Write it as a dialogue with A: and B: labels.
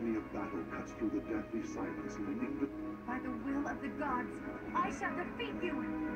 A: litany of battle cuts through the deathly silence, lending the
B: By the will of the gods, I shall defeat you!